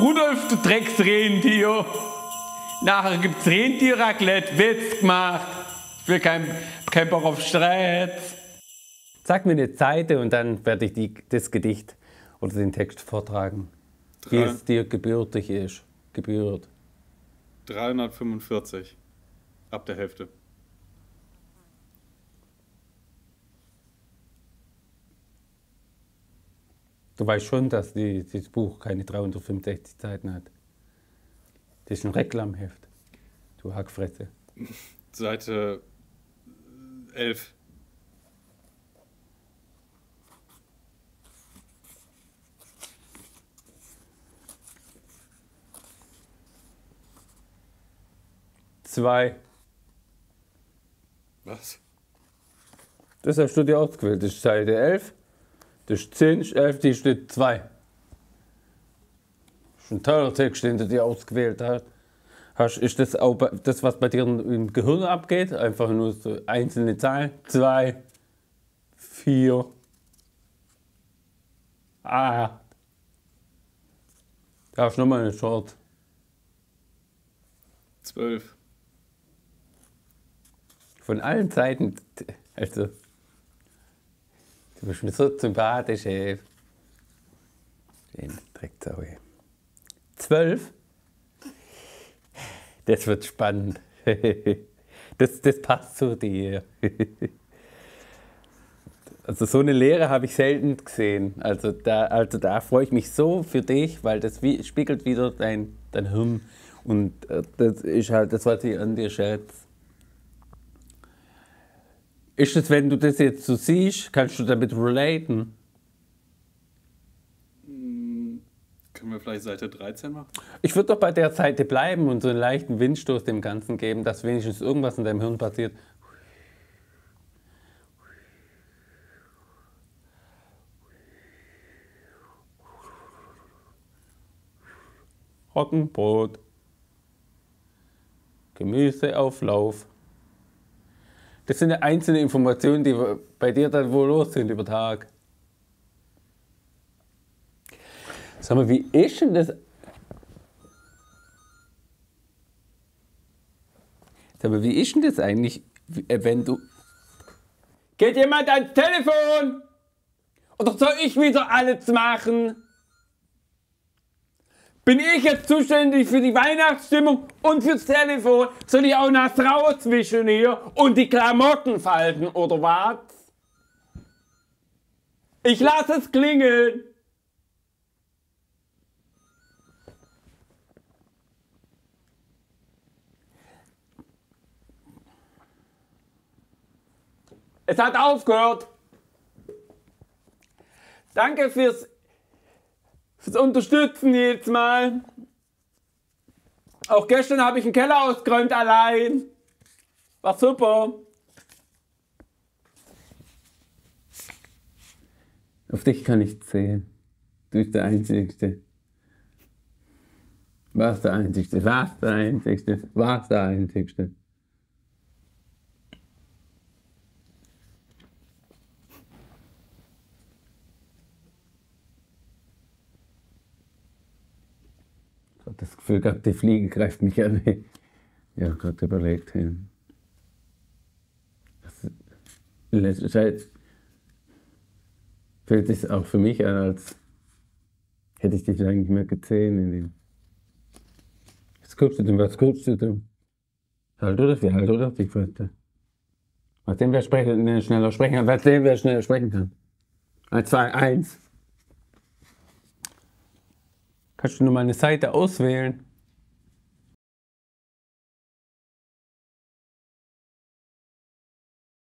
Rudolf, du Drecksrentier. Nachher gibt's Rentierraclette, Witz gemacht. Ich will kein, kein Bock auf Streit. Sag mir eine Seite und dann werde ich die, das Gedicht oder den Text vortragen, wie Drei. es dir gebürtig ist. Gebührt. 345. Ab der Hälfte. Du weißt schon, dass die, dieses Buch keine 365 Seiten hat. Das ist ein Reklamheft. Du Hackfresse. Seite 11. Zwei. Was? Das hast du dir ausgewählt. Das ist Seite 11. Das ist 10, ist 11, die steht 2. Das ist ein teurer Text, den du dir ausgewählt hast. hast. Ist das auch das, was bei dir im Gehirn abgeht? Einfach nur so einzelne Zahlen? 2, 4, 8. Da hast du nochmal eine Short. 12. Von allen Seiten. Also. Du bist mir so sympathisch, ey. Den Drecksau, ey. Zwölf? Das wird spannend. Das, das passt zu dir. Also so eine Lehre habe ich selten gesehen. Also da, also da freue ich mich so für dich, weil das wie, spiegelt wieder dein, dein Hirn. Und äh, das ist halt das, was ich an dir schätze. Ist es, wenn du das jetzt so siehst, kannst du damit relaten? Können wir vielleicht Seite 13 machen? Ich würde doch bei der Seite bleiben und so einen leichten Windstoß dem Ganzen geben, dass wenigstens irgendwas in deinem Hirn passiert. Roggenbrot. Gemüseauflauf. Das sind ja einzelne Informationen, die bei dir dann wohl los sind über Tag. Sag mal, wie ist denn das? Sag mal, wie ist denn das eigentlich, äh, wenn du. Geht jemand ans Telefon? Oder soll ich wieder alles machen? Bin ich jetzt zuständig für die Weihnachtsstimmung und fürs Telefon? Soll ich auch nass rauswischen hier und die Klamotten falten oder was? Ich lasse es klingeln. Es hat aufgehört. Danke fürs, fürs Unterstützen jetzt mal. Auch gestern habe ich einen Keller ausgeräumt allein. War super. Auf dich kann ich zählen. Du bist der Einzige. Warst der Einzige. Warst der Einzige. Warst der Einzige. Das Gefühl gehabt, die Fliege greift mich an. Ja, gerade überlegt. In letzter Zeit fühlt sich auch für mich an, als hätte ich dich lange nicht mehr gesehen. In dem was guckst du denn? Was guckst du denn? Halt oder wie halt oder die Fresse? Was dem wer sprechen, ne, schneller sprechen kann, was dem wer schneller sprechen kann. Eins, zwei, eins. Kannst du nur mal eine Seite auswählen?